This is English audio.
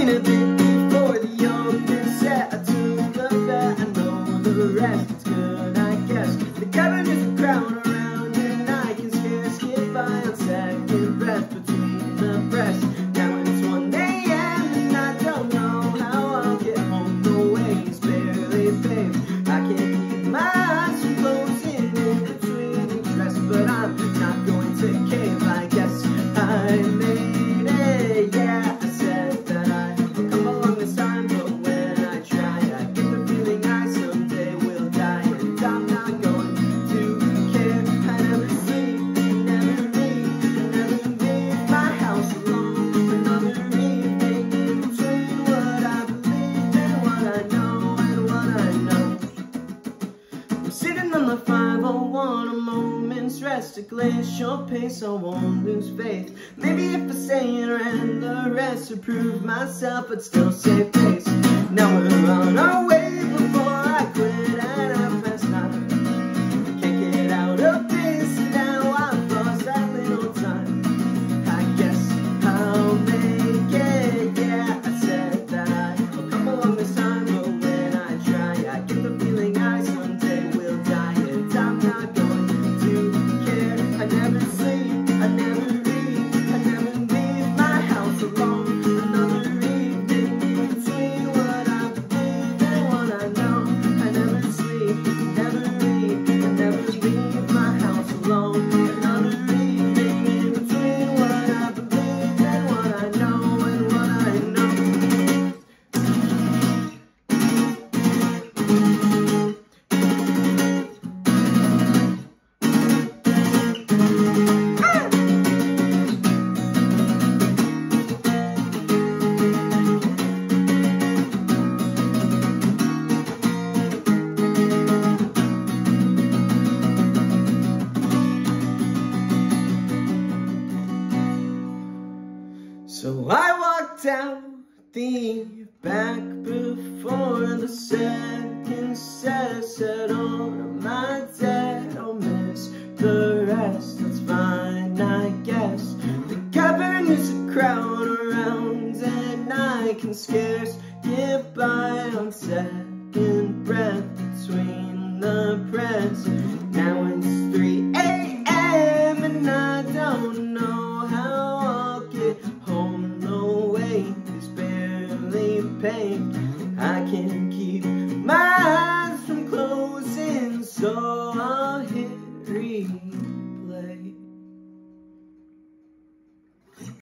seen a bit before the old set to the bed and all the rest. stress to glaze your pain I won't lose faith. Maybe if I say it and the rest to prove myself, I'd still save face. Now we're on our way. I'll make it, yeah, I said that I'll come along this So I walked out the back before the second set I said on my dad I'll miss the rest that's fine I guess. The cavern is a crowd around and I can scarce get by on second breath between the breaths. Now I can't keep my eyes from closing, so I'll hit read.